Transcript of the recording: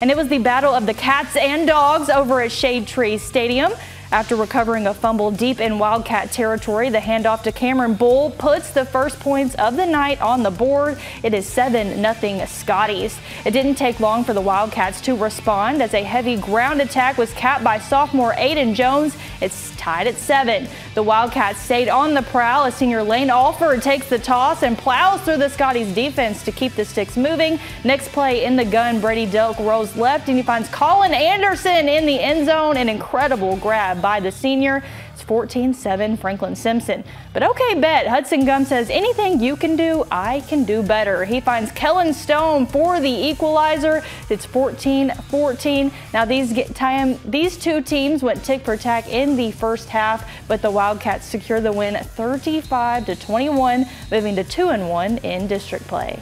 And it was the battle of the cats and dogs over at Shade Tree Stadium. After recovering a fumble deep in Wildcat territory, the handoff to Cameron Bull puts the first points of the night on the board. It is 7 0 Scotties. It didn't take long for the Wildcats to respond as a heavy ground attack was capped by sophomore Aiden Jones. It's tied at 7. The Wildcats stayed on the prowl as senior Lane Alford takes the toss and plows through the Scotties defense to keep the sticks moving. Next play in the gun, Brady Delk rolls left and he finds Colin Anderson in the end zone. An incredible grab by the senior. It's 14-7 Franklin Simpson. But okay bet, Hudson Gum says anything you can do, I can do better. He finds Kellen Stone for the equalizer. It's 14-14. Now these get time, these two teams went tick for tack in the first half, but the Wildcats secure the win 35 to 21, moving to 2 and 1 in district play.